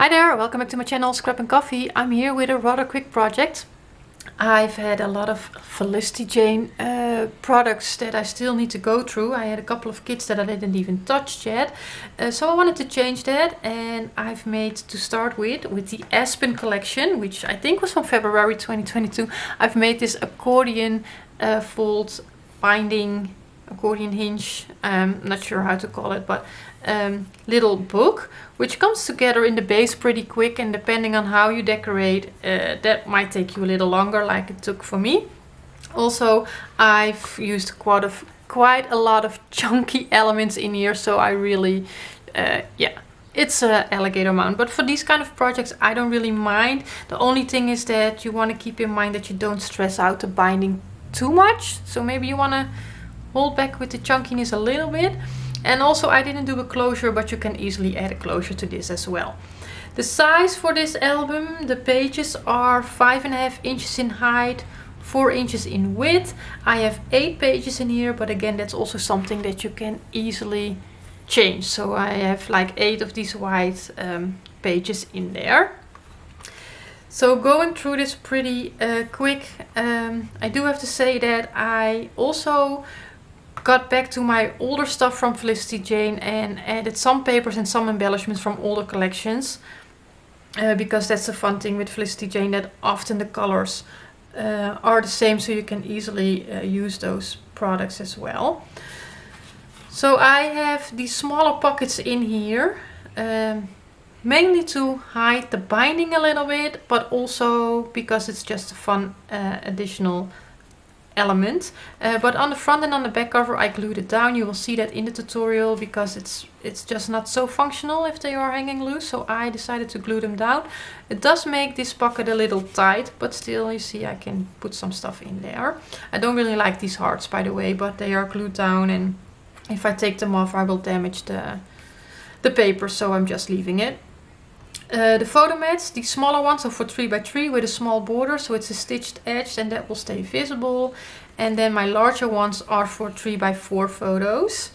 Hi there, welcome back to my channel Scrap and Coffee. I'm here with a rather quick project. I've had a lot of Felicity Jane uh, products that I still need to go through. I had a couple of kits that I didn't even touch yet. Uh, so I wanted to change that and I've made to start with, with the Aspen collection, which I think was from February 2022. I've made this accordion uh, fold binding accordion hinge, I'm not sure how to call it, but um, little book which comes together in the base pretty quick and depending on how you decorate uh, that might take you a little longer like it took for me. Also I've used quite a, quite a lot of chunky elements in here so I really uh, yeah it's a alligator mount. But for these kind of projects I don't really mind. The only thing is that you want to keep in mind that you don't stress out the binding too much. So maybe you want to hold back with the chunkiness a little bit and also I didn't do a closure, but you can easily add a closure to this as well. The size for this album, the pages are five and a half inches in height, four inches in width. I have eight pages in here, but again, that's also something that you can easily change. So I have like eight of these white um, pages in there. So going through this pretty uh, quick, um, I do have to say that I also got back to my older stuff from Felicity Jane and added some papers and some embellishments from older collections. Uh, because that's the fun thing with Felicity Jane that often the colors uh, are the same so you can easily uh, use those products as well. So I have these smaller pockets in here. Um, mainly to hide the binding a little bit but also because it's just a fun uh, additional element. Uh, but on the front and on the back cover I glued it down. You will see that in the tutorial because it's it's just not so functional if they are hanging loose. So I decided to glue them down. It does make this pocket a little tight, but still you see I can put some stuff in there. I don't really like these hearts by the way, but they are glued down and if I take them off I will damage the, the paper, so I'm just leaving it. Uh, the photo mats, the smaller ones are for 3x3 with a small border, so it's a stitched edge and that will stay visible. And then my larger ones are for 3x4 photos.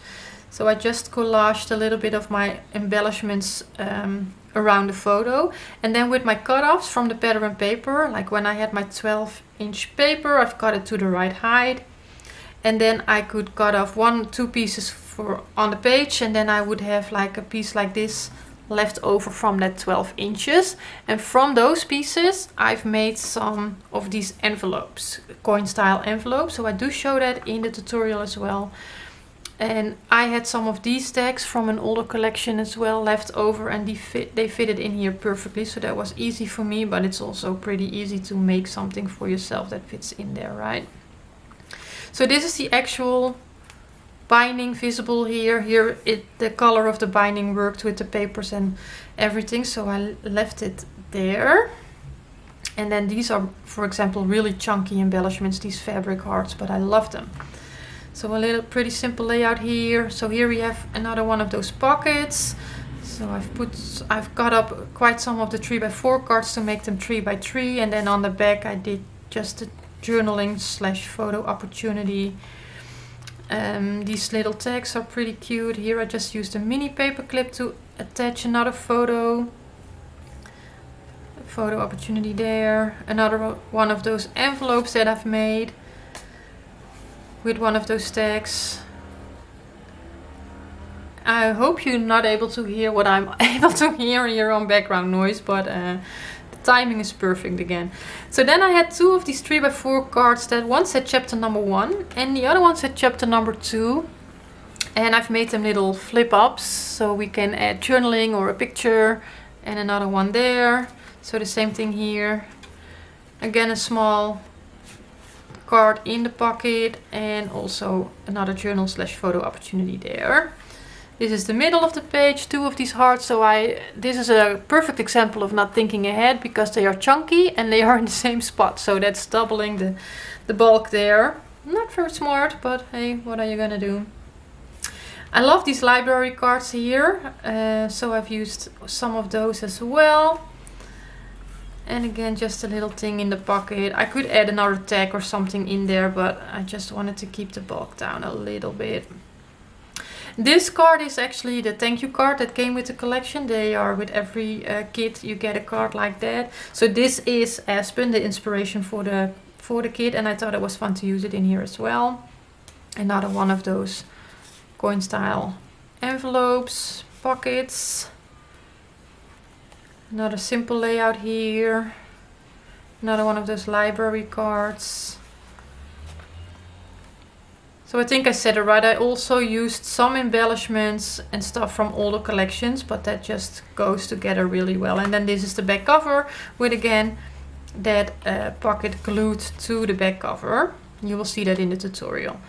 So I just collaged a little bit of my embellishments um, around the photo. And then with my cutoffs from the pattern paper, like when I had my 12 inch paper, I've cut it to the right height. And then I could cut off one, two pieces for on the page and then I would have like a piece like this left over from that 12 inches. And from those pieces I've made some of these envelopes coin style envelopes. So I do show that in the tutorial as well. And I had some of these tags from an older collection as well left over and they, fit, they fitted in here perfectly. So that was easy for me but it's also pretty easy to make something for yourself that fits in there right? So this is the actual binding visible here. Here it the color of the binding worked with the papers and everything, so I left it there. And then these are, for example, really chunky embellishments, these fabric hearts, but I love them. So a little pretty simple layout here. So here we have another one of those pockets. So I've put, I've got up quite some of the 3x4 cards to make them 3x3 and then on the back I did just a journaling slash photo opportunity um, these little tags are pretty cute. Here I just used a mini paper clip to attach another photo. A Photo opportunity there. Another one of those envelopes that I've made with one of those tags. I hope you're not able to hear what I'm able to hear in your own background noise, but uh, timing is perfect again. So then I had two of these 3x4 cards that one said chapter number 1 and the other one said chapter number 2. And I've made them little flip ups so we can add journaling or a picture and another one there. So the same thing here. Again a small card in the pocket and also another journal slash photo opportunity there. This is the middle of the page, two of these hearts. So I, this is a perfect example of not thinking ahead because they are chunky and they are in the same spot. So that's doubling the, the bulk there. Not very smart, but hey, what are you gonna do? I love these library cards here. Uh, so I've used some of those as well. And again, just a little thing in the pocket. I could add another tag or something in there, but I just wanted to keep the bulk down a little bit. This card is actually the thank you card that came with the collection. They are with every uh, kit you get a card like that. So this is Aspen, the inspiration for the for the kit, and I thought it was fun to use it in here as well. Another one of those coin style envelopes, pockets. Another simple layout here. Another one of those library cards. So I think I said it right. I also used some embellishments and stuff from all the collections, but that just goes together really well. And then this is the back cover with again that uh, pocket glued to the back cover. You will see that in the tutorial.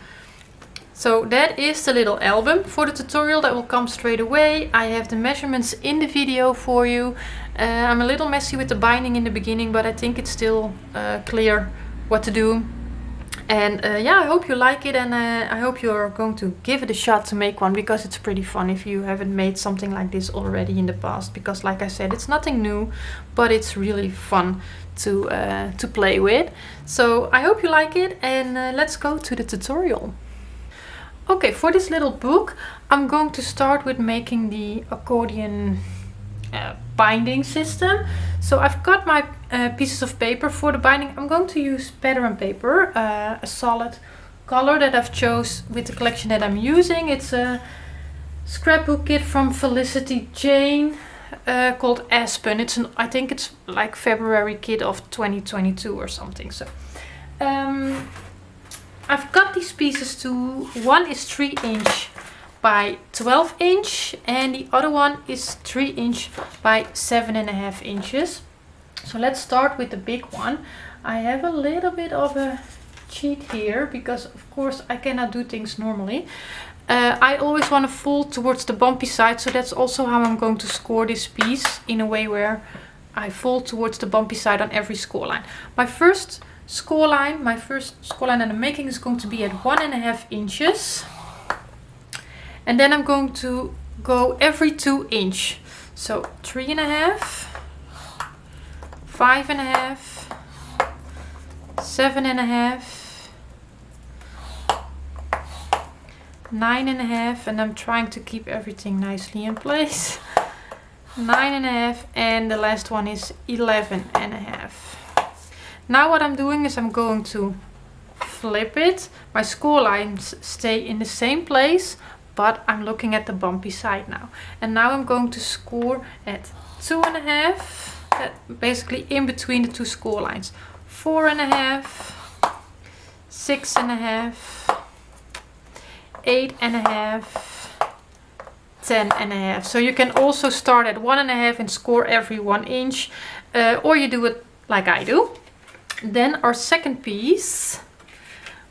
So that is the little album for the tutorial that will come straight away. I have the measurements in the video for you. Uh, I'm a little messy with the binding in the beginning, but I think it's still uh, clear what to do and uh, yeah, I hope you like it and uh, I hope you're going to give it a shot to make one because it's pretty fun if you haven't made something like this already in the past. Because like I said, it's nothing new, but it's really fun to, uh, to play with. So I hope you like it and uh, let's go to the tutorial. Okay, for this little book, I'm going to start with making the accordion uh, binding system. So I've got my uh, pieces of paper for the binding. I'm going to use pattern paper, uh, a solid color that I've chose with the collection that I'm using. It's a scrapbook kit from Felicity Jane uh, called Aspen. It's an, I think it's like February kit of 2022 or something. So um, I've got these pieces to, one is 3 inch by 12 inch and the other one is 3 inch by seven and a half inches. So let's start with the big one. I have a little bit of a cheat here because of course I cannot do things normally. Uh, I always want to fold towards the bumpy side so that's also how I'm going to score this piece in a way where I fold towards the bumpy side on every score line. My first score line, my first score line that I'm making is going to be at one and a half inches and then I'm going to go every two inch. So three and a half five and a half seven and a half nine and a half and I'm trying to keep everything nicely in place. Nine and a half and the last one is 11 and a half. Now what I'm doing is I'm going to flip it. My score lines stay in the same place but I'm looking at the bumpy side now. And now I'm going to score at two and a half, basically in between the two score lines. Four and a half, six and a half, eight and a half, ten and a half. So you can also start at one and a half and score every one inch, uh, or you do it like I do. Then our second piece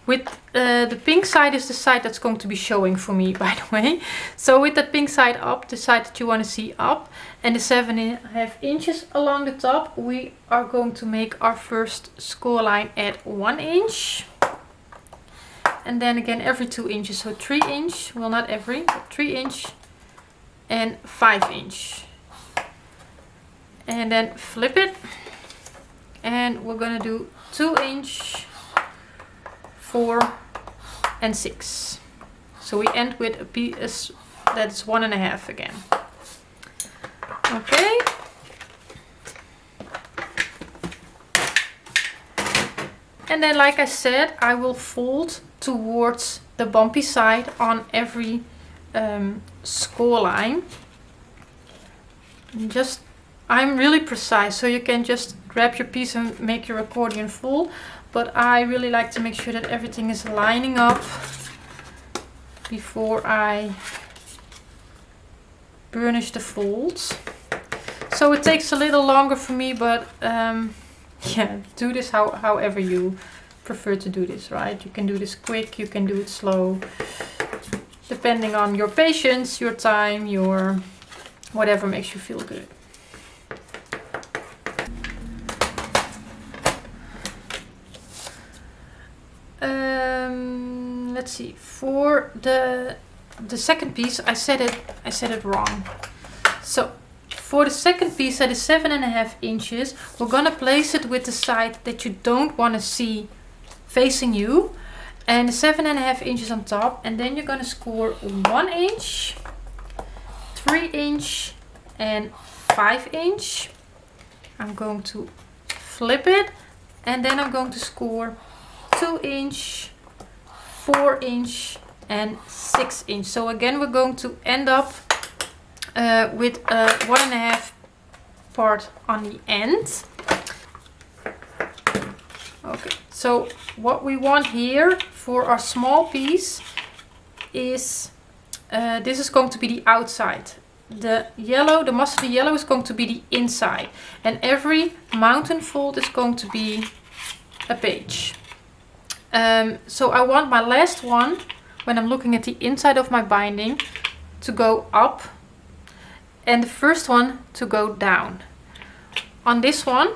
with uh, the pink side is the side that's going to be showing for me, by the way. So with that pink side up, the side that you want to see up, and the seven and a half inches along the top, we are going to make our first score line at one inch. And then again every two inches, so three inch, well not every, but three inch and five inch. And then flip it. And we're gonna do two inch four and six. So we end with a piece that's one and a half again. Okay. And then like I said, I will fold towards the bumpy side on every um, score line. just, I'm really precise, so you can just grab your piece and make your accordion full but I really like to make sure that everything is lining up before I burnish the folds. So it takes a little longer for me, but um, yeah, do this how, however you prefer to do this, right? You can do this quick, you can do it slow, depending on your patience, your time, your whatever makes you feel good. Ehm, let's see. For the the second piece I said it I said it wrong. So for the second piece that is seven and a half inches we're gonna place it with the side that you don't want to see facing you and seven and a half inches on top and then you're to score one inch three inch and five inch. I'm going to flip it and then I'm going to score two inch four inch and six inch. So again we're going to end up uh, with a one and a half part on the end. Okay so what we want here for our small piece is uh, this is going to be the outside. The yellow the mustard yellow is going to be the inside. And every mountain fold is going to be a page um, so I want my last one when I'm looking at the inside of my binding to go up and the first one to go down. On this one,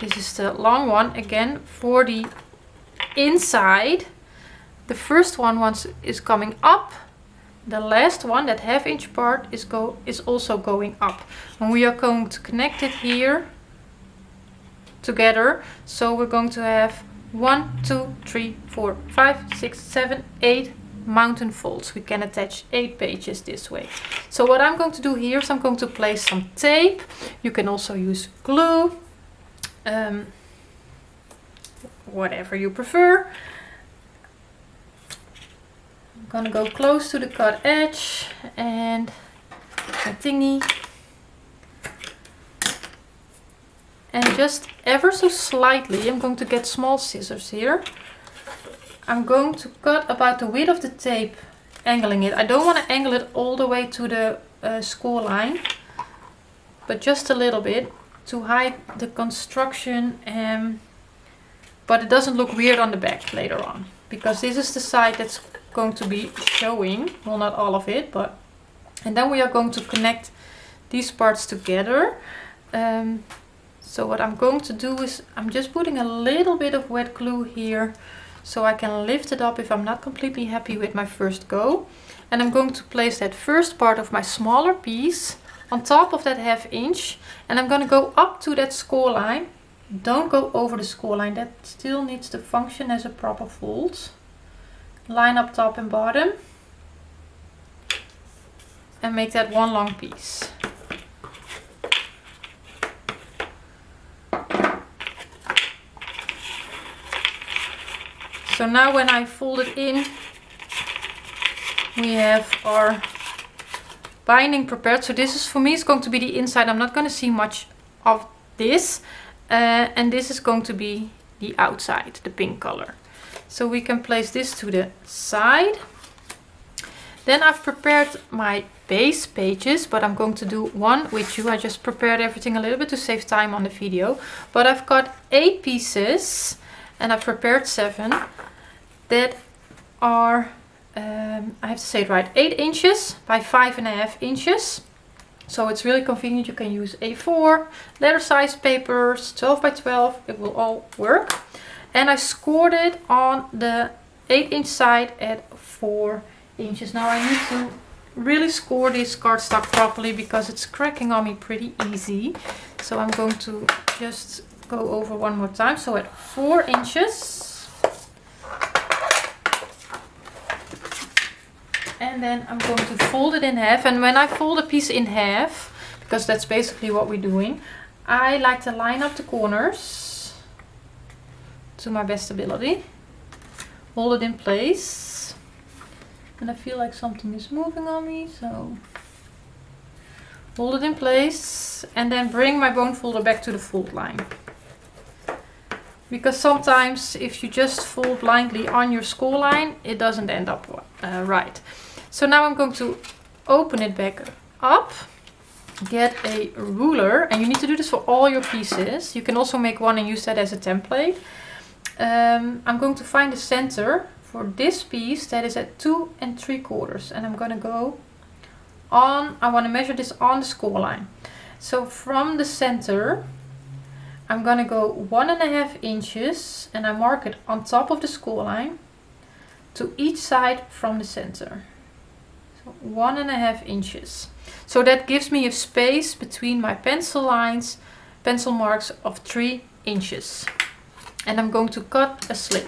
this is the long one again for the inside. The first one once is coming up. The last one, that half inch part, is go is also going up. And we are going to connect it here together. So we're going to have one, two, three, four, five, six, seven, eight, mountain folds. We can attach eight pages this way. So what I'm going to do here is I'm going to place some tape. You can also use glue, um, whatever you prefer. I'm gonna go close to the cut edge and my thingy. And just ever so slightly, I'm going to get small scissors here I'm going to cut about the width of the tape, angling it. I don't want to angle it all the way to the uh, score line, but just a little bit to hide the construction, um, but it doesn't look weird on the back later on. Because this is the side that's going to be showing, well not all of it, but and then we are going to connect these parts together. Um, so what I'm going to do is I'm just putting a little bit of wet glue here so I can lift it up if I'm not completely happy with my first go. And I'm going to place that first part of my smaller piece on top of that half inch and I'm going to go up to that score line. Don't go over the score line, that still needs to function as a proper fold. Line up top and bottom and make that one long piece. So now when I fold it in, we have our binding prepared. So this is for me, it's going to be the inside. I'm not going to see much of this. Uh, and this is going to be the outside, the pink color. So we can place this to the side. Then I've prepared my base pages, but I'm going to do one with you. I just prepared everything a little bit to save time on the video. But I've got eight pieces and I've prepared seven that are, um, I have to say it right, 8 inches by 5.5 inches. So it's really convenient, you can use A4, letter size papers, 12 by 12, it will all work. And I scored it on the 8 inch side at 4 inches. Now I need to really score this cardstock properly because it's cracking on me pretty easy. So I'm going to just go over one more time. So at 4 inches and then I'm going to fold it in half. And when I fold a piece in half because that's basically what we're doing I like to line up the corners. To my best ability. Hold it in place. And I feel like something is moving on me so hold it in place and then bring my bone folder back to the fold line. Because sometimes if you just fold blindly on your score line it doesn't end up uh, right so now I'm going to open it back up, get a ruler, and you need to do this for all your pieces. You can also make one and use that as a template. Um, I'm going to find the center for this piece that is at two and three quarters and I'm going to go on, I want to measure this on the score line. So from the center I'm going to go one and a half inches and I mark it on top of the score line to each side from the center one and a half inches. So that gives me a space between my pencil lines, pencil marks of three inches. And I'm going to cut a slit.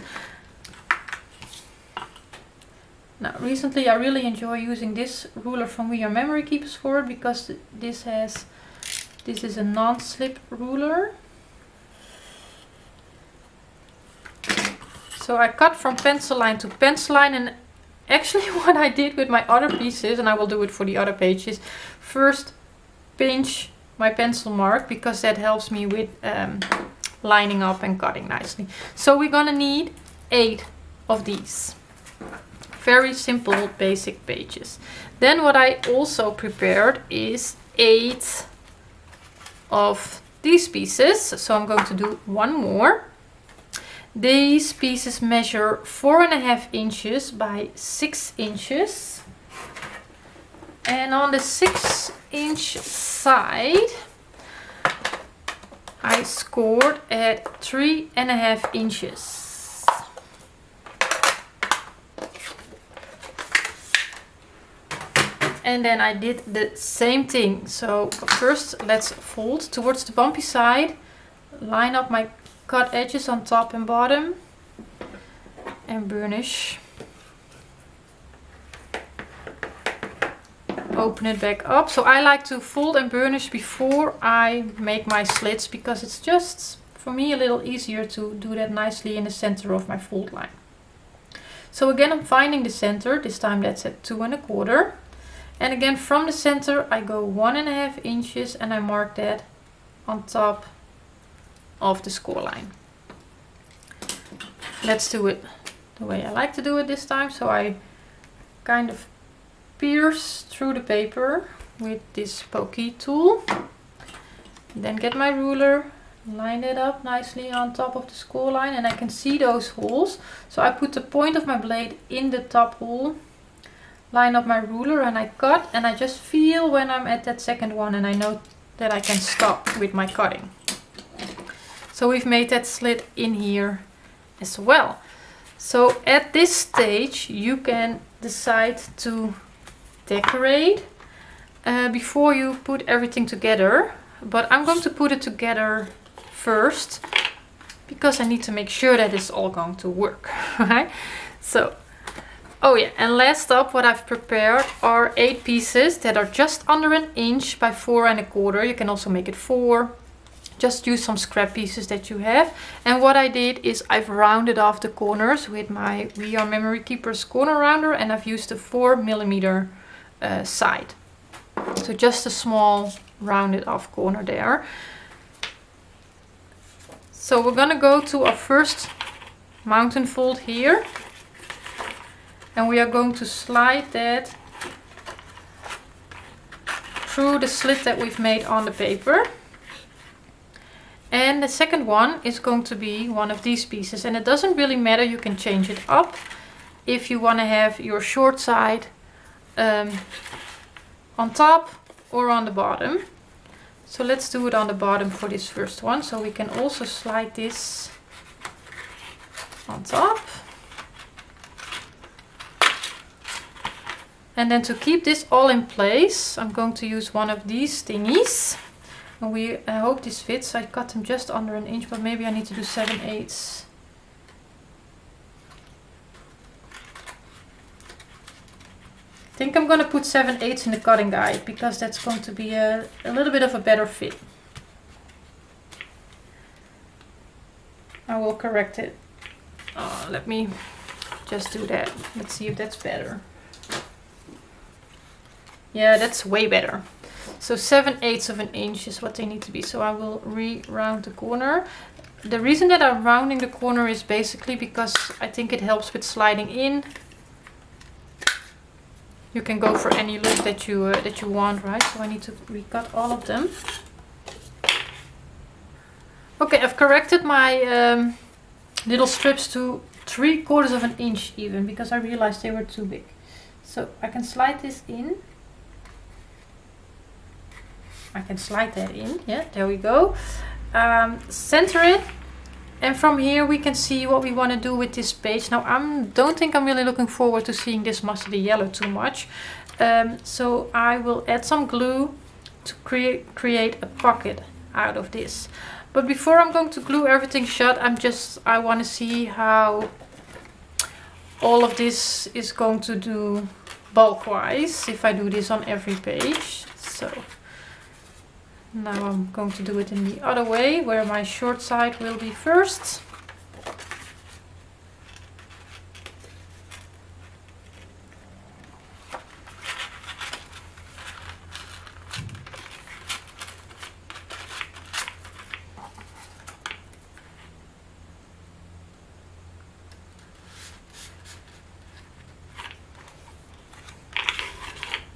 Now recently I really enjoy using this ruler from We Are Memory Keepers for it because this has, this is a non-slip ruler. So I cut from pencil line to pencil line and actually what I did with my other pieces, and I will do it for the other pages, first pinch my pencil mark because that helps me with um, lining up and cutting nicely. So we're gonna need eight of these. Very simple basic pages. Then what I also prepared is eight of these pieces. So I'm going to do one more. These pieces measure four and a half inches by six inches. And on the six inch side, I scored at three and a half inches. And then I did the same thing. So first let's fold towards the bumpy side, line up my cut edges on top and bottom. And burnish. Open it back up. So I like to fold and burnish before I make my slits because it's just for me a little easier to do that nicely in the center of my fold line. So again I'm finding the center. This time that's at two and a quarter. And again from the center I go one and a half inches and I mark that on top of the score line. Let's do it the way I like to do it this time. So I kind of pierce through the paper with this pokey tool. Then get my ruler, line it up nicely on top of the score line and I can see those holes. So I put the point of my blade in the top hole, line up my ruler and I cut and I just feel when I'm at that second one and I know that I can stop with my cutting. So we've made that slit in here as well. So at this stage you can decide to decorate uh, before you put everything together. But I'm going to put it together first because I need to make sure that it's all going to work. Right? So, oh yeah, and last up what I've prepared are eight pieces that are just under an inch by four and a quarter. You can also make it four just use some scrap pieces that you have. And what I did is I've rounded off the corners with my We Are Memory Keepers corner rounder and I've used a 4 millimeter uh, side. So just a small rounded off corner there. So we're gonna go to our first mountain fold here. And we are going to slide that through the slit that we've made on the paper. And the second one is going to be one of these pieces. And it doesn't really matter, you can change it up if you want to have your short side um, on top or on the bottom. So let's do it on the bottom for this first one. So we can also slide this on top. And then to keep this all in place, I'm going to use one of these thingies. And we I hope this fits. I cut them just under an inch, but maybe I need to do 7 eighths. I think I'm going to put 7 eighths in the cutting guide because that's going to be a, a little bit of a better fit. I will correct it. Uh, let me just do that. Let's see if that's better. Yeah, that's way better. So 7 eighths of an inch is what they need to be. So I will re-round the corner. The reason that I'm rounding the corner is basically because I think it helps with sliding in. You can go for any look that you uh, that you want, right? So I need to recut all of them. Okay, I've corrected my um, little strips to three quarters of an inch even because I realized they were too big. So I can slide this in. I can slide that in. Yeah, there we go. Um, center it. And from here we can see what we want to do with this page. Now I don't think I'm really looking forward to seeing this mustardy yellow too much. Um, so I will add some glue to create create a pocket out of this. But before I'm going to glue everything shut, I'm just I want to see how all of this is going to do bulk wise if I do this on every page. So now I'm going to do it in the other way where my short side will be first.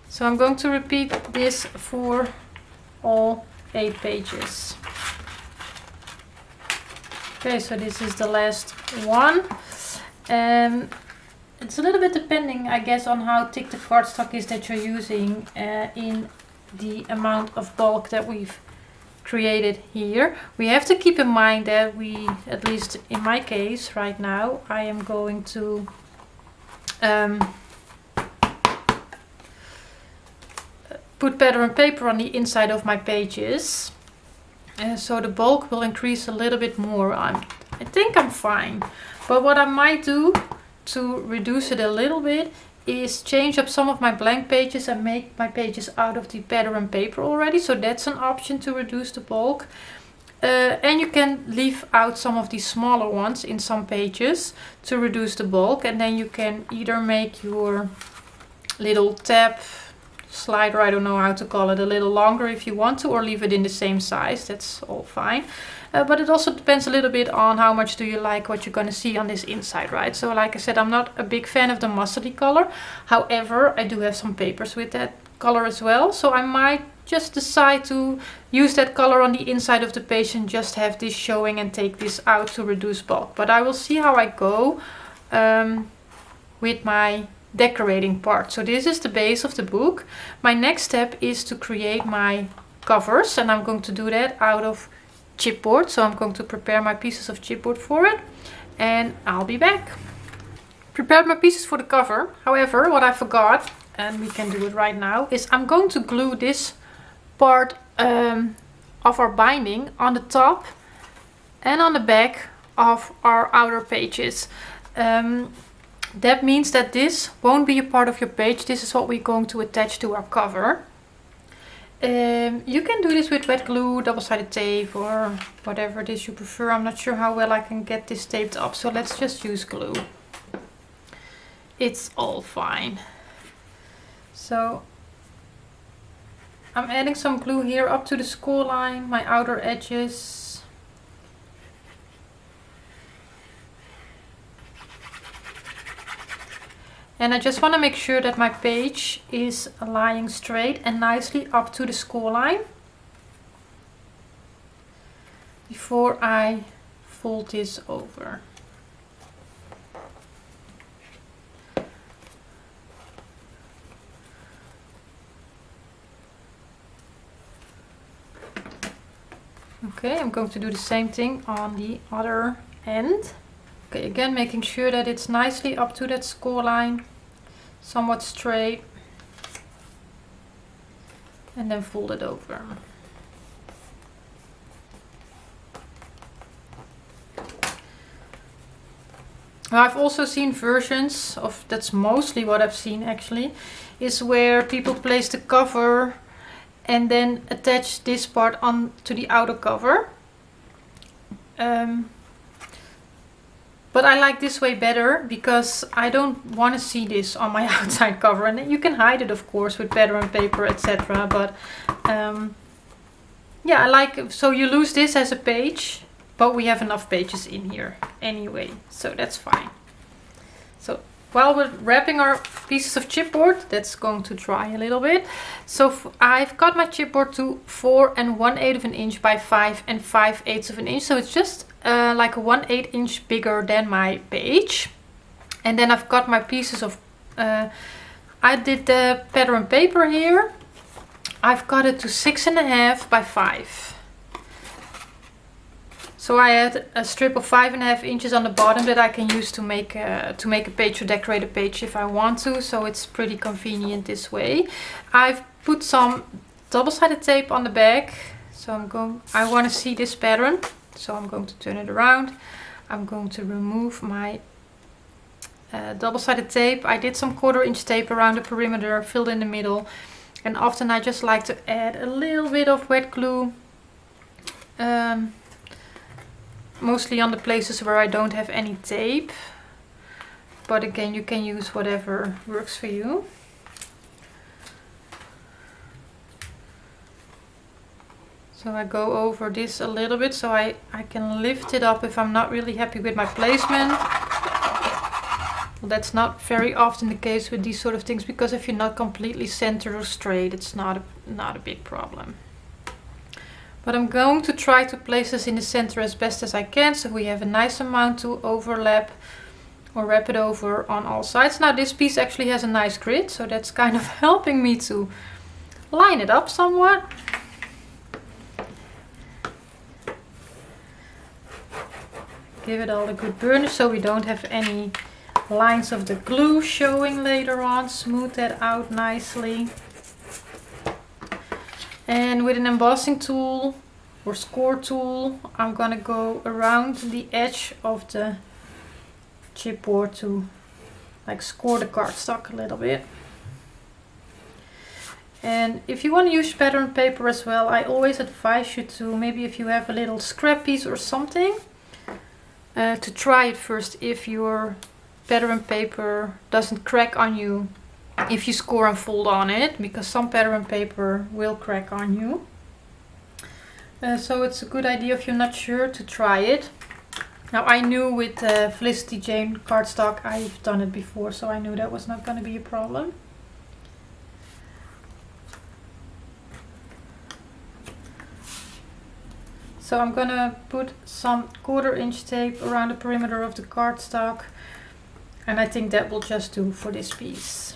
So I'm going to repeat this for all eight pages. Okay, so this is the last one. Um, it's a little bit depending, I guess, on how thick the cardstock is that you're using uh, in the amount of bulk that we've created here. We have to keep in mind that we, at least in my case right now, I am going to um, put pattern and paper on the inside of my pages. Uh, so the bulk will increase a little bit more. I'm, I think I'm fine. But what I might do to reduce it a little bit is change up some of my blank pages and make my pages out of the pattern paper already. So that's an option to reduce the bulk. Uh, and you can leave out some of these smaller ones in some pages to reduce the bulk. And then you can either make your little tab slider, I don't know how to call it, a little longer if you want to or leave it in the same size, that's all fine. Uh, but it also depends a little bit on how much do you like what you're going to see on this inside, right? So like I said, I'm not a big fan of the mustardy color. However, I do have some papers with that color as well. So I might just decide to use that color on the inside of the and just have this showing and take this out to reduce bulk. But I will see how I go um, with my decorating part. So this is the base of the book. My next step is to create my covers and I'm going to do that out of chipboard. So I'm going to prepare my pieces of chipboard for it and I'll be back. Prepared my pieces for the cover. However, what I forgot, and we can do it right now, is I'm going to glue this part um, of our binding on the top and on the back of our outer pages. Um, that means that this won't be a part of your page. This is what we're going to attach to our cover. Um, you can do this with wet glue, double-sided tape or whatever it is you prefer. I'm not sure how well I can get this taped up, so let's just use glue. It's all fine. So I'm adding some glue here up to the score line, my outer edges. And I just want to make sure that my page is lying straight and nicely up to the score line before I fold this over. Okay, I'm going to do the same thing on the other end. Okay, again making sure that it's nicely up to that score line, somewhat straight, and then fold it over. Now, I've also seen versions of, that's mostly what I've seen actually, is where people place the cover and then attach this part on to the outer cover. Um, but I like this way better because I don't want to see this on my outside cover. And you can hide it, of course, with pattern paper, etc. But um, yeah, I like... So you lose this as a page, but we have enough pages in here anyway. So that's fine. So while we're wrapping our pieces of chipboard, that's going to dry a little bit. So I've cut my chipboard to 4 and 1 8 of an inch by 5 and 5 eighths of an inch. So it's just uh, like a 1 8 inch bigger than my page. And then I've got my pieces of... Uh, I did the pattern paper here. I've cut it to six and a half by 5. So I had a strip of five and a half inches on the bottom that I can use to make a, to make a page or decorate a page if I want to. So it's pretty convenient this way. I've put some double-sided tape on the back. So I'm going, I want to see this pattern. So I'm going to turn it around. I'm going to remove my uh, double-sided tape. I did some quarter inch tape around the perimeter, filled in the middle. And often I just like to add a little bit of wet glue. Um, mostly on the places where I don't have any tape. But again, you can use whatever works for you. So I go over this a little bit so I, I can lift it up if I'm not really happy with my placement. Well, that's not very often the case with these sort of things because if you're not completely centered or straight, it's not a, not a big problem. But I'm going to try to place this in the center as best as I can so we have a nice amount to overlap or wrap it over on all sides. Now this piece actually has a nice grid, so that's kind of helping me to line it up somewhat. Give it all a good burnish so we don't have any lines of the glue showing later on. Smooth that out nicely. And with an embossing tool or score tool, I'm gonna go around the edge of the chipboard to like score the cardstock a little bit. And if you want to use pattern paper as well, I always advise you to, maybe if you have a little scrap piece or something, uh, to try it first if your pattern paper doesn't crack on you if you score and fold on it because some pattern paper will crack on you. Uh, so it's a good idea if you're not sure to try it. Now I knew with uh, Felicity Jane cardstock I've done it before so I knew that was not going to be a problem. So I'm gonna put some quarter inch tape around the perimeter of the cardstock and I think that will just do for this piece.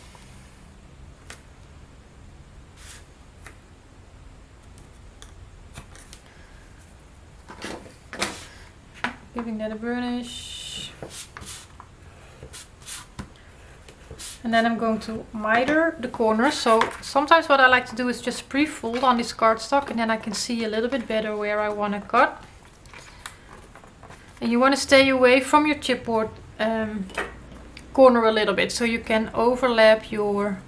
Giving that a burnish. And then I'm going to miter the corners. So sometimes what I like to do is just pre-fold on this cardstock and then I can see a little bit better where I want to cut. And you want to stay away from your chipboard um, corner a little bit so you can overlap your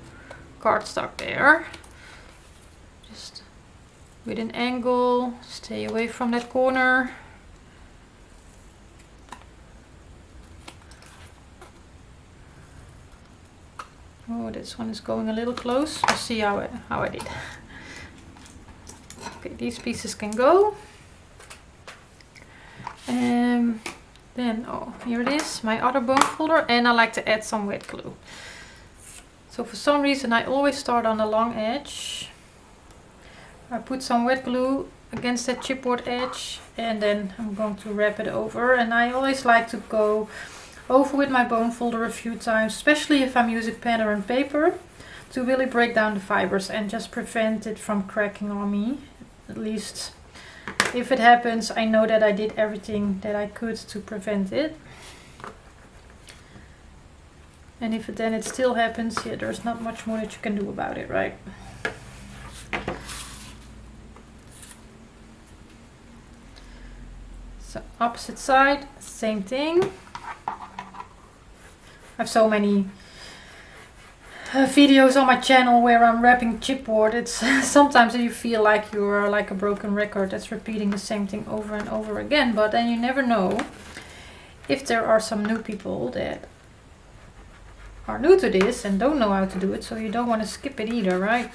cardstock there. Just with an angle, stay away from that corner. Oh, this one is going a little close. We'll see how I, how I did. Okay, these pieces can go. Um, then, oh, here it is, my other bone folder. And I like to add some wet glue. So for some reason I always start on the long edge. I put some wet glue against that chipboard edge and then I'm going to wrap it over. And I always like to go over with my bone folder a few times, especially if I'm using pattern and paper, to really break down the fibers and just prevent it from cracking on me. At least if it happens, I know that I did everything that I could to prevent it. And if it, then it still happens, yeah, there's not much more that you can do about it, right? So opposite side, same thing. I have so many uh, videos on my channel where I'm wrapping chipboard. It's sometimes you feel like you're like a broken record that's repeating the same thing over and over again. But then you never know if there are some new people that are new to this and don't know how to do it. So you don't want to skip it either, right?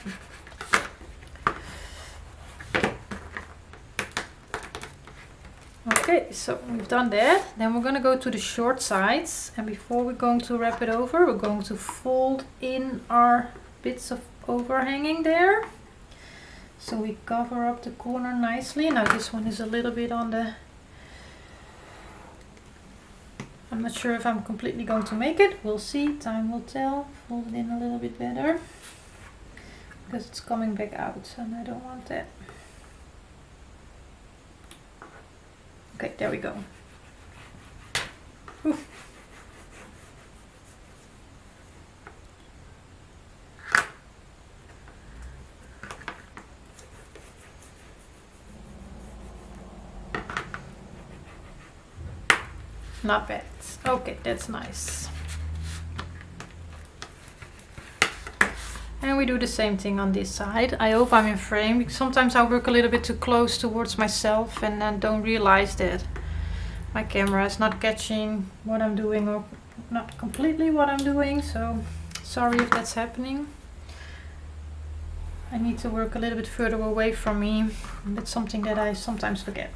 Okay, so we've done that. Then we're going to go to the short sides. And before we're going to wrap it over, we're going to fold in our bits of overhanging there. So we cover up the corner nicely. Now this one is a little bit on the... I'm not sure if I'm completely going to make it. We'll see. Time will tell. Fold it in a little bit better. Because it's coming back out and I don't want that. Okay, there we go. Not bad. Okay, that's nice. We do the same thing on this side. I hope I'm in frame sometimes I work a little bit too close towards myself and then don't realize that my camera is not catching what I'm doing or not completely what I'm doing. So sorry if that's happening. I need to work a little bit further away from me. That's something that I sometimes forget.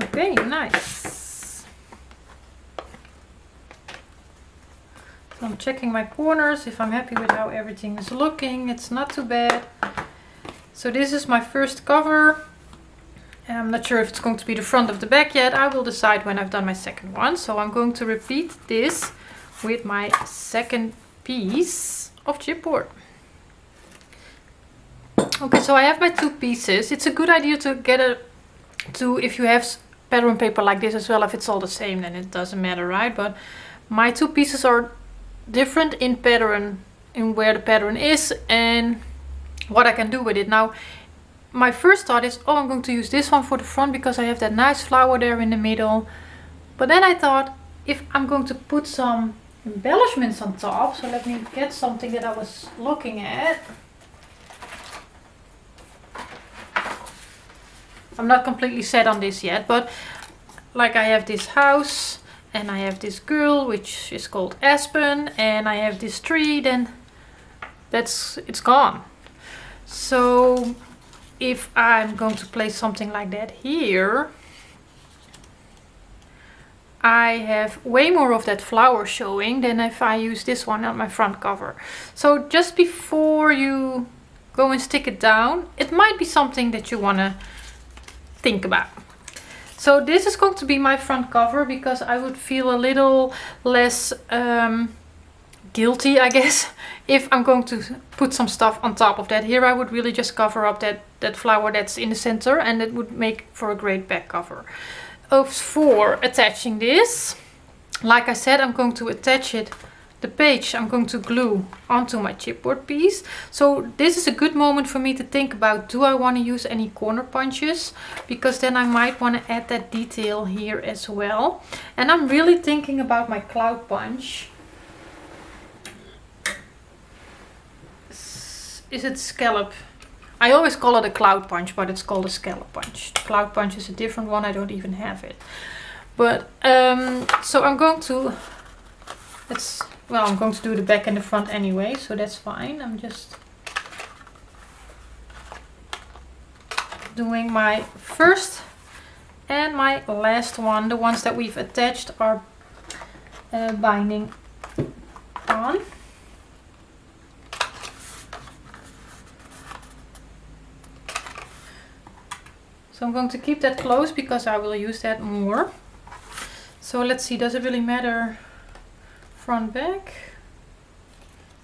Okay, nice. I'm checking my corners if I'm happy with how everything is looking. It's not too bad. So this is my first cover. I'm not sure if it's going to be the front of the back yet. I will decide when I've done my second one. So I'm going to repeat this with my second piece of chipboard. Okay, so I have my two pieces. It's a good idea to get a, to, if you have pattern paper like this as well, if it's all the same, then it doesn't matter, right? But my two pieces are different in pattern, in where the pattern is and what I can do with it. Now, my first thought is, oh, I'm going to use this one for the front because I have that nice flower there in the middle. But then I thought, if I'm going to put some embellishments on top, so let me get something that I was looking at. I'm not completely set on this yet, but like I have this house and I have this girl, which is called Aspen, and I have this tree, then that's, it's gone. So if I'm going to place something like that here, I have way more of that flower showing than if I use this one on my front cover. So just before you go and stick it down, it might be something that you want to think about. So this is going to be my front cover because I would feel a little less um, guilty, I guess, if I'm going to put some stuff on top of that. Here I would really just cover up that, that flower that's in the center and it would make for a great back cover. As for attaching this, like I said, I'm going to attach it the page I'm going to glue onto my chipboard piece. So this is a good moment for me to think about do I want to use any corner punches because then I might want to add that detail here as well. And I'm really thinking about my cloud punch. Is it scallop? I always call it a cloud punch, but it's called a scallop punch. The cloud punch is a different one, I don't even have it. But, um, so I'm going to, let's well, I'm going to do the back and the front anyway, so that's fine. I'm just doing my first and my last one. The ones that we've attached are uh, binding on. So I'm going to keep that close because I will use that more. So let's see, does it really matter front back.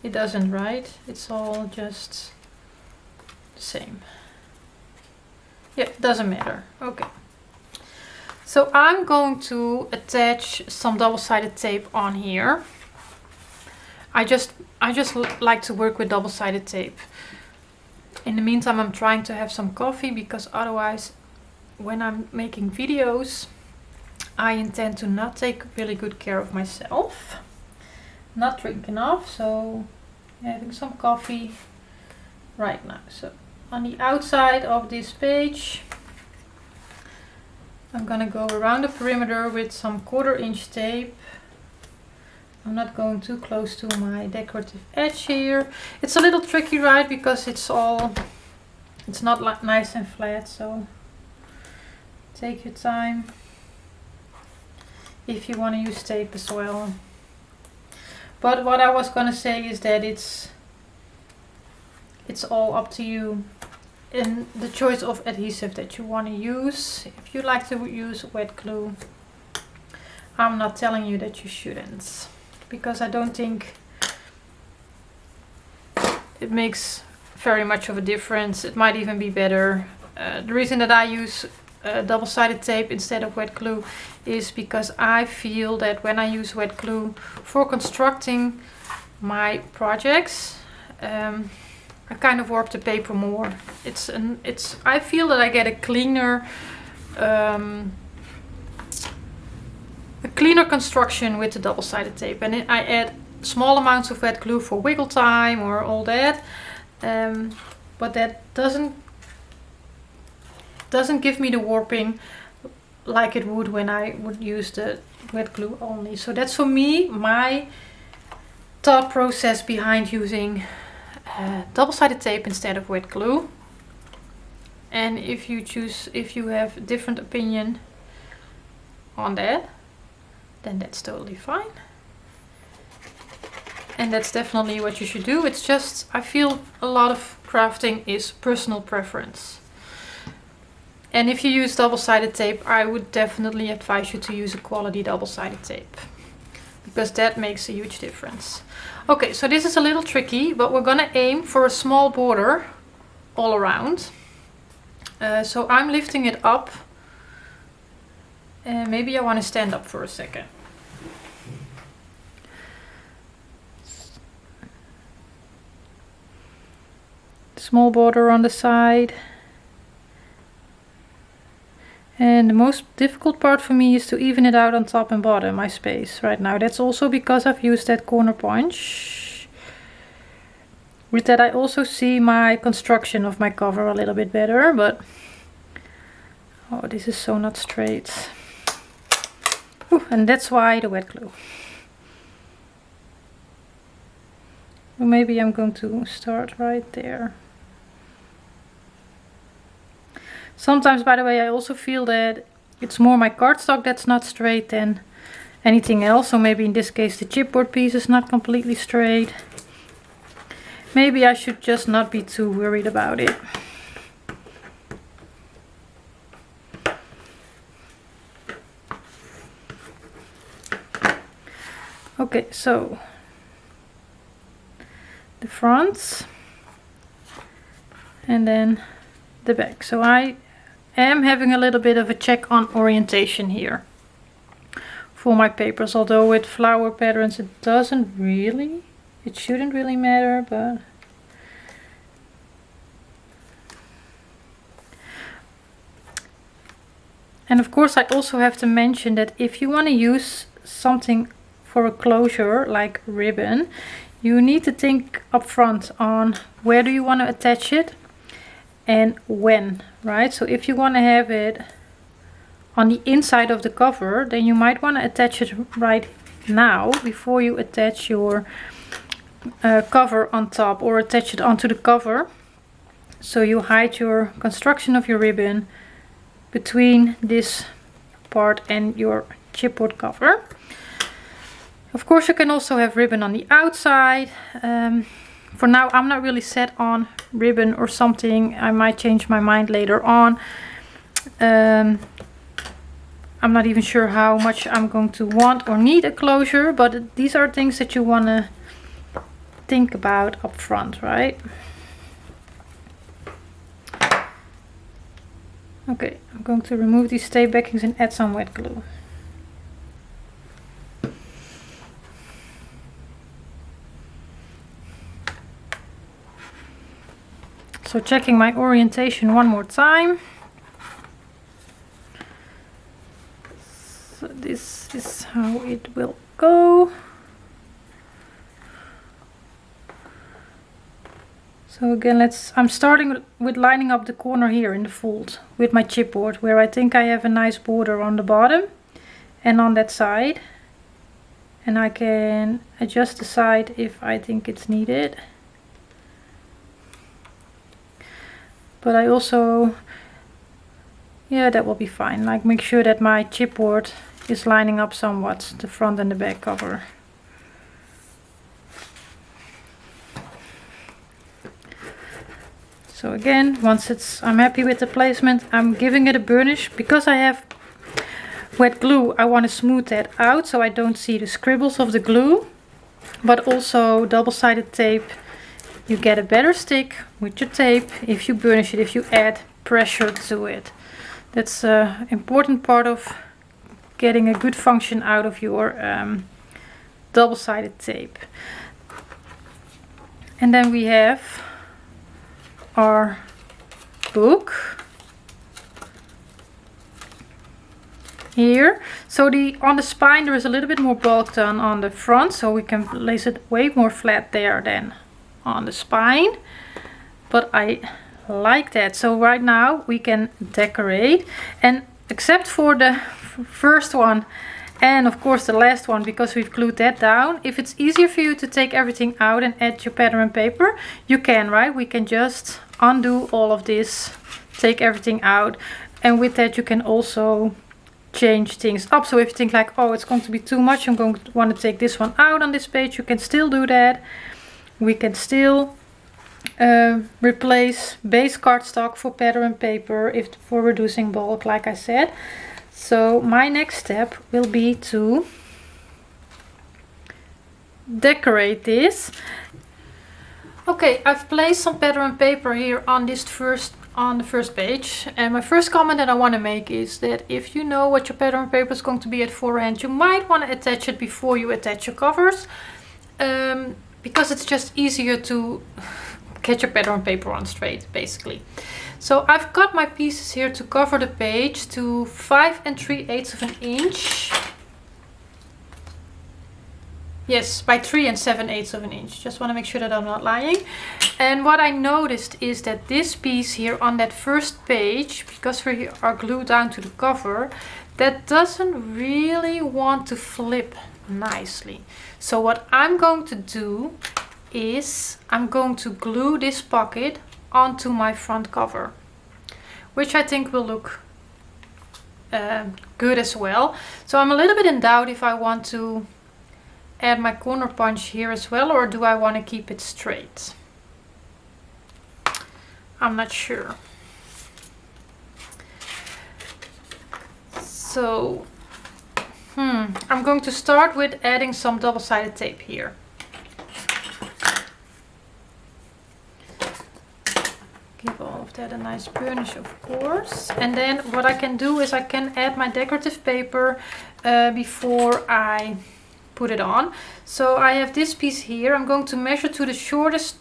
It doesn't right? It's all just the same. Yeah doesn't matter. Okay. So I'm going to attach some double-sided tape on here. I just I just like to work with double-sided tape. In the meantime I'm trying to have some coffee because otherwise when I'm making videos I intend to not take really good care of myself not drink enough so having some coffee right now. So on the outside of this page I'm gonna go around the perimeter with some quarter inch tape. I'm not going too close to my decorative edge here. It's a little tricky right because it's all it's not like nice and flat so take your time. If you want to use tape as well but what I was gonna say is that it's it's all up to you in the choice of adhesive that you want to use. If you like to use wet glue, I'm not telling you that you shouldn't because I don't think it makes very much of a difference. It might even be better. Uh, the reason that I use uh, double-sided tape instead of wet glue is because I feel that when I use wet glue for constructing my projects um, I kind of warp the paper more it's an it's I feel that I get a cleaner um, a cleaner construction with the double-sided tape and I add small amounts of wet glue for wiggle time or all that. Um, but that doesn't doesn't give me the warping like it would when I would use the wet glue only. So that's for me my thought process behind using uh, double-sided tape instead of wet glue. And if you choose, if you have a different opinion on that, then that's totally fine. And that's definitely what you should do. It's just, I feel a lot of crafting is personal preference. And if you use double-sided tape, I would definitely advise you to use a quality double-sided tape. Because that makes a huge difference. Okay, so this is a little tricky, but we're gonna aim for a small border all around. Uh, so I'm lifting it up. And maybe I want to stand up for a second. Small border on the side. And the most difficult part for me is to even it out on top and bottom, my space right now. That's also because I've used that corner punch. With that I also see my construction of my cover a little bit better, but... Oh, this is so not straight. And that's why the wet glue. Maybe I'm going to start right there. Sometimes, by the way, I also feel that it's more my cardstock that's not straight than anything else. So maybe in this case the chipboard piece is not completely straight. Maybe I should just not be too worried about it. Okay, so the front and then the back. So I am having a little bit of a check on orientation here for my papers. Although with flower patterns it doesn't really it shouldn't really matter but and of course I also have to mention that if you want to use something for a closure like ribbon you need to think up front on where do you want to attach it and when right? So if you want to have it on the inside of the cover then you might want to attach it right now before you attach your uh, cover on top or attach it onto the cover. So you hide your construction of your ribbon between this part and your chipboard cover. Of course you can also have ribbon on the outside um, for now I'm not really set on ribbon or something. I might change my mind later on. Um, I'm not even sure how much I'm going to want or need a closure, but these are things that you want to think about up front, right? Okay, I'm going to remove these stay backings and add some wet glue. So checking my orientation one more time. So this is how it will go. So again, let's. I'm starting with lining up the corner here in the fold with my chipboard, where I think I have a nice border on the bottom and on that side. And I can adjust the side if I think it's needed. But I also yeah that will be fine. Like make sure that my chipboard is lining up somewhat the front and the back cover. So again once it's I'm happy with the placement I'm giving it a burnish. Because I have wet glue I want to smooth that out so I don't see the scribbles of the glue but also double-sided tape you get a better stick with your tape if you burnish it, if you add pressure to it. That's an important part of getting a good function out of your um, double-sided tape. And then we have our book. here. So the on the spine there is a little bit more bulk done on the front, so we can place it way more flat there than on the spine. But I like that. So right now we can decorate and except for the first one and of course the last one because we've glued that down if it's easier for you to take everything out and add your pattern paper you can right we can just undo all of this take everything out and with that you can also change things up so if you think like oh it's going to be too much I'm going to want to take this one out on this page you can still do that we can still uh, replace base cardstock for pattern paper if for reducing bulk like I said. So my next step will be to decorate this. Okay I've placed some pattern paper here on this first on the first page and my first comment that I want to make is that if you know what your pattern paper is going to be at forehand you might want to attach it before you attach your covers. Um, because it's just easier to get your pattern paper on straight basically. So I've cut my pieces here to cover the page to 5 and 3 eighths of an inch. Yes, by 3 and 7 eighths of an inch. Just want to make sure that I'm not lying. And what I noticed is that this piece here on that first page, because we are glued down to the cover, that doesn't really want to flip nicely. So what I'm going to do is I'm going to glue this pocket onto my front cover which I think will look uh, good as well. So I'm a little bit in doubt if I want to add my corner punch here as well or do I want to keep it straight? I'm not sure. So hmm. I'm going to start with adding some double-sided tape here. Give all of that a nice burnish of course. And then what I can do is I can add my decorative paper uh, before I put it on. So I have this piece here. I'm going to measure to the shortest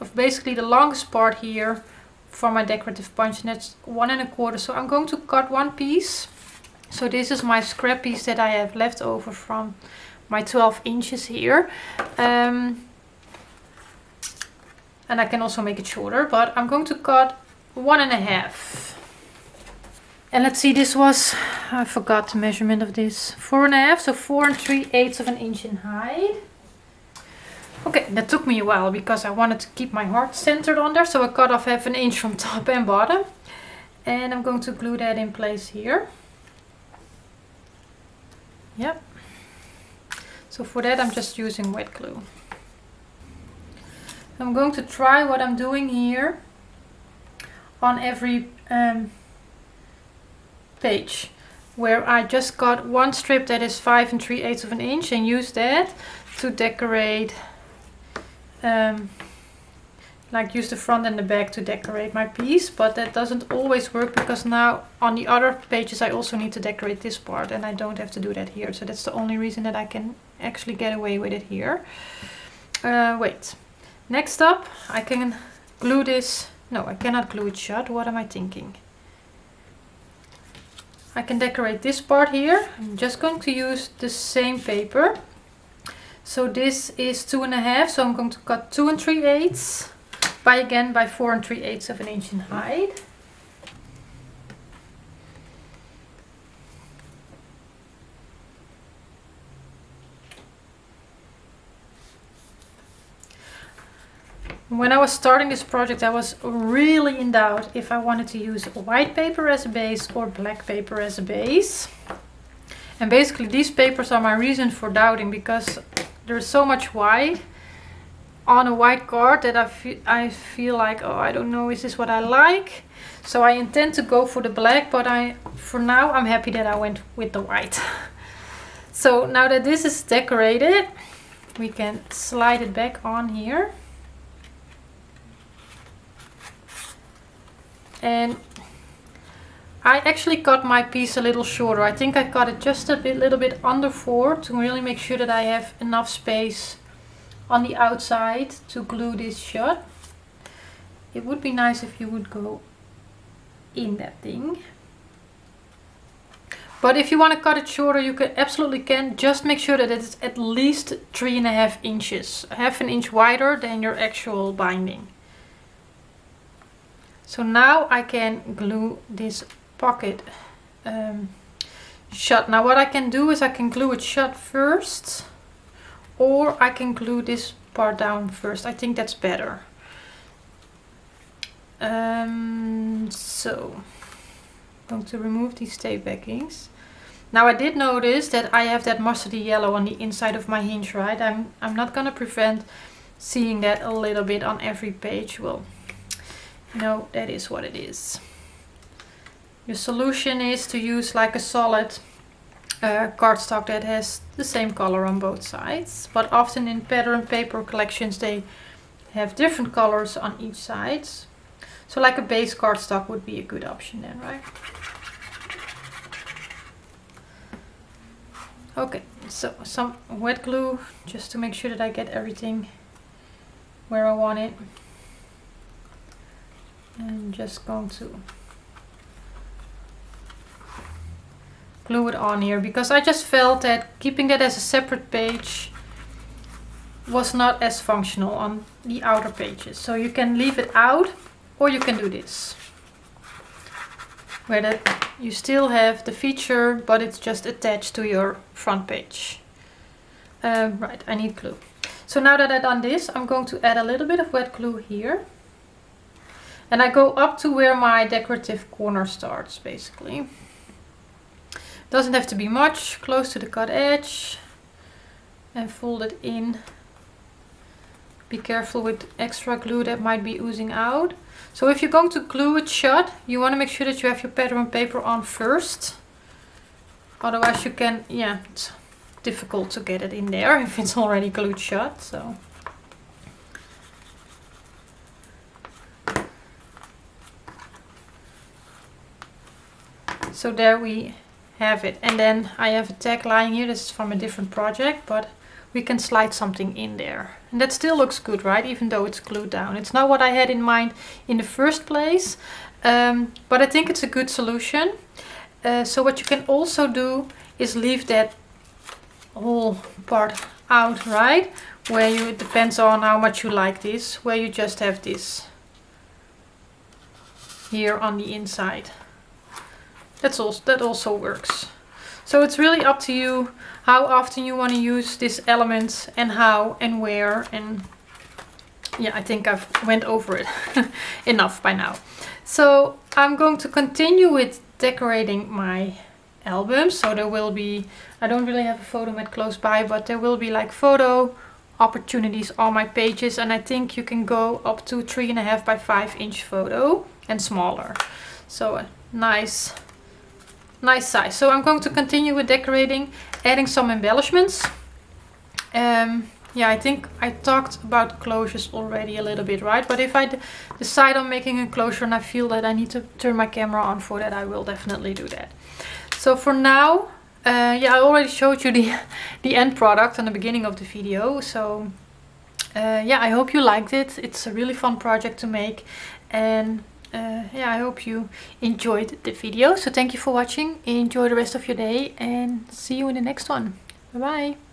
of basically the longest part here for my decorative punch and that's one and a quarter. So I'm going to cut one piece so this is my scrap piece that I have left over from my 12 inches here. Um, and I can also make it shorter but I'm going to cut one and a half. And let's see this was I forgot the measurement of this. Four and a half so four and three eighths of an inch in height. Okay that took me a while because I wanted to keep my heart centered on there so I cut off half an inch from top and bottom. And I'm going to glue that in place here yep. So for that I'm just using wet glue. I'm going to try what I'm doing here on every um, page where I just got one strip that is 5 and 3 eighths of an inch and use that to decorate um, like use the front and the back to decorate my piece but that doesn't always work because now on the other pages I also need to decorate this part and I don't have to do that here so that's the only reason that I can actually get away with it here uh, wait Next up, I can glue this. No, I cannot glue it shut. What am I thinking? I can decorate this part here. I'm just going to use the same paper. So this is two and a half. So I'm going to cut two and three eighths by again by four and three eighths of an inch in height. When I was starting this project I was really in doubt if I wanted to use white paper as a base or black paper as a base. And basically these papers are my reason for doubting because there's so much white on a white card that I feel, I feel like, oh, I don't know, is this what I like? So I intend to go for the black, but I, for now, I'm happy that I went with the white. so now that this is decorated, we can slide it back on here. and I actually cut my piece a little shorter. I think I cut it just a bit, little bit under 4 to really make sure that I have enough space on the outside to glue this shut. It would be nice if you would go in that thing. But if you want to cut it shorter, you can absolutely can. Just make sure that it's at least three and a half inches, half an inch wider than your actual binding. So now I can glue this pocket um, shut. Now what I can do is I can glue it shut first or I can glue this part down first. I think that's better. Um, so I'm going to remove these tape backings. Now I did notice that I have that mustardy yellow on the inside of my hinge, right? I'm, I'm not going to prevent seeing that a little bit on every page. Well, no, that is what it is. Your solution is to use like a solid uh, cardstock that has the same color on both sides. But often in pattern paper collections they have different colors on each side. So like a base cardstock would be a good option then, right? Okay, so some wet glue just to make sure that I get everything where I want it. And just going to glue it on here because I just felt that keeping that as a separate page was not as functional on the outer pages. So you can leave it out or you can do this. Where that you still have the feature but it's just attached to your front page. Um, right, I need glue. So now that I've done this, I'm going to add a little bit of wet glue here. And I go up to where my decorative corner starts, basically. Doesn't have to be much, close to the cut edge. And fold it in. Be careful with extra glue that might be oozing out. So if you're going to glue it shut, you want to make sure that you have your pattern paper on first. Otherwise you can, yeah, it's difficult to get it in there if it's already glued shut. So. So there we have it. And then I have a tag lying here. This is from a different project, but we can slide something in there. And that still looks good, right? Even though it's glued down. It's not what I had in mind in the first place, um, but I think it's a good solution. Uh, so what you can also do is leave that whole part out, right? Where you, it depends on how much you like this, where you just have this here on the inside. That's also, that also works. So it's really up to you how often you want to use this element and how and where and yeah I think I've went over it enough by now. So I'm going to continue with decorating my album so there will be I don't really have a photo mat close by but there will be like photo opportunities on my pages and I think you can go up to three and a half by five inch photo and smaller so a nice nice size. So I'm going to continue with decorating, adding some embellishments. Um, yeah, I think I talked about closures already a little bit, right? But if I decide on making a closure and I feel that I need to turn my camera on for that, I will definitely do that. So for now, uh, yeah, I already showed you the, the end product in the beginning of the video. So uh, yeah, I hope you liked it. It's a really fun project to make. And uh, yeah, I hope you enjoyed the video. So thank you for watching. Enjoy the rest of your day and see you in the next one. Bye bye.